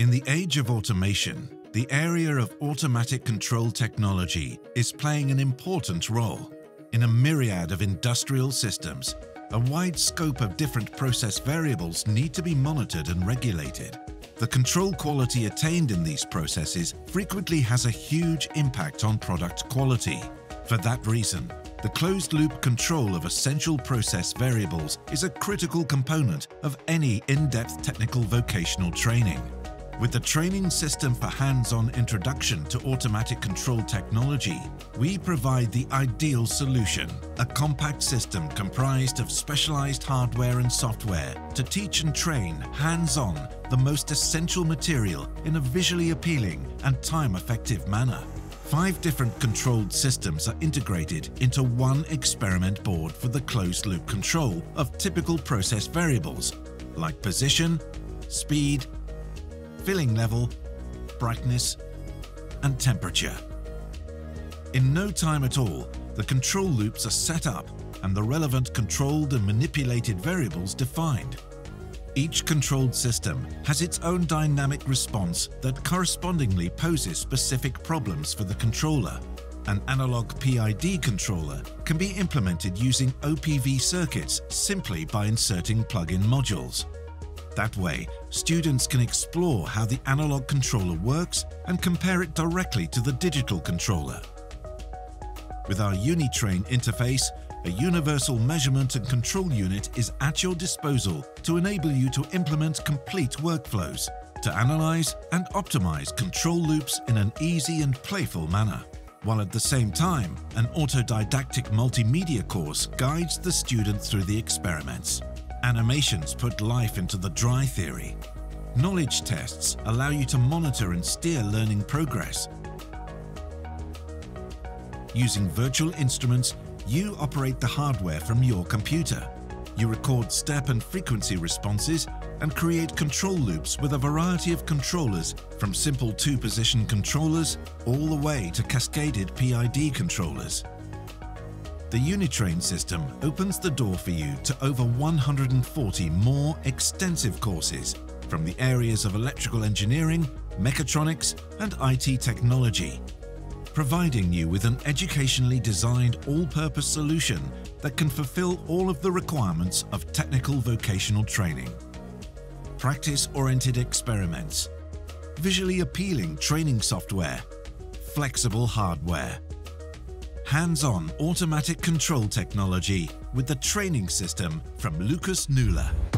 In the age of automation, the area of automatic control technology is playing an important role. In a myriad of industrial systems, a wide scope of different process variables need to be monitored and regulated. The control quality attained in these processes frequently has a huge impact on product quality. For that reason, the closed-loop control of essential process variables is a critical component of any in-depth technical vocational training. With the training system for hands-on introduction to automatic control technology, we provide the ideal solution, a compact system comprised of specialized hardware and software to teach and train hands-on the most essential material in a visually appealing and time-effective manner. Five different controlled systems are integrated into one experiment board for the closed-loop control of typical process variables like position, speed, filling level, brightness and temperature. In no time at all, the control loops are set up and the relevant controlled and manipulated variables defined. Each controlled system has its own dynamic response that correspondingly poses specific problems for the controller. An analog PID controller can be implemented using OPV circuits simply by inserting plug-in modules. That way, students can explore how the analog controller works and compare it directly to the digital controller. With our UniTrain interface, a universal measurement and control unit is at your disposal to enable you to implement complete workflows, to analyze and optimize control loops in an easy and playful manner. While at the same time, an autodidactic multimedia course guides the student through the experiments. Animations put life into the dry theory. Knowledge tests allow you to monitor and steer learning progress. Using virtual instruments, you operate the hardware from your computer. You record step and frequency responses and create control loops with a variety of controllers from simple two-position controllers all the way to cascaded PID controllers. The UniTrain system opens the door for you to over 140 more extensive courses from the areas of electrical engineering, mechatronics and IT technology, providing you with an educationally designed all-purpose solution that can fulfill all of the requirements of technical vocational training. Practice-oriented experiments, visually appealing training software, flexible hardware, hands-on automatic control technology with the training system from Lucas Nülle.